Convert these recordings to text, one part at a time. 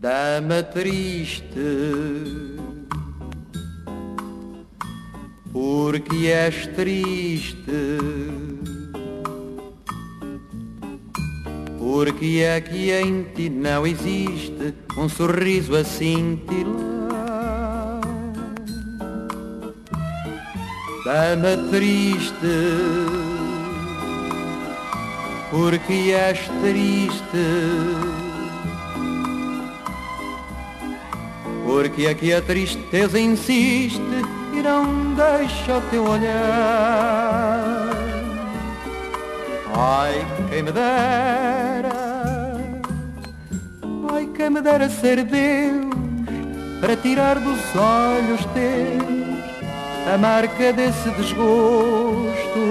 Dama triste, porque és triste. Porque é que em ti não existe um sorriso a cintilar Dama triste. Porque és triste Porque aqui a tristeza insiste e não deixa o teu olhar Ai, quem me dera, ai, quem me dera ser Deus para tirar dos olhos teus a marca desse desgosto.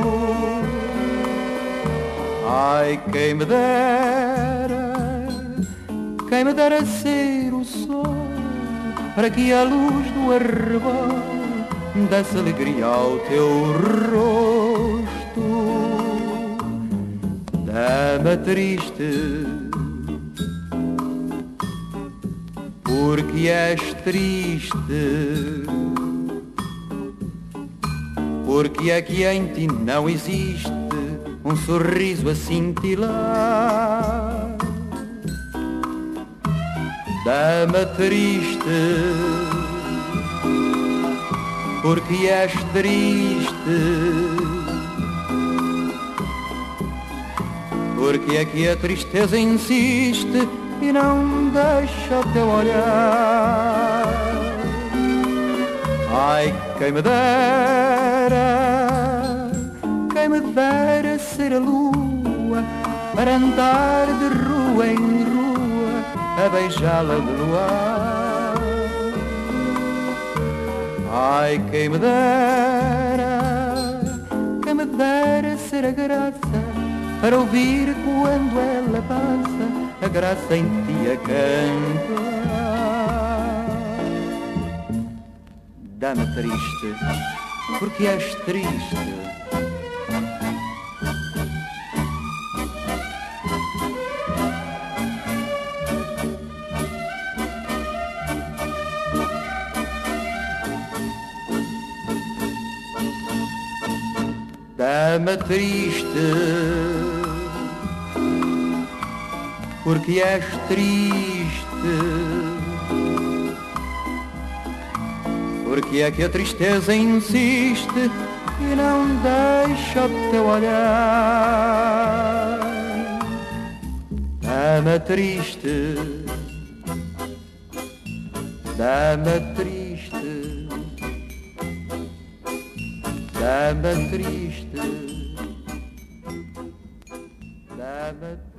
Ai, quem me dera, quem me dera ser o sol para que a luz do arrebol desse alegria ao teu rosto dama triste, porque és triste, porque aqui em ti não existe um sorriso a cintilar. Dama triste, porque és triste porque aqui a tristeza insiste e não deixa o teu olhar. Ai, quem me dera, quem me dera ser a lua para andar de rua em a beijá-la de luar. Ai, quem me dera, quem me dera ser a graça para ouvir quando ela passa a graça em ti a cantar. Dama triste, porque és triste. Dama triste porque és triste. Porque é que a tristeza insiste e não deixa o teu olhar. Dama triste, dama triste, dama triste, dama triste.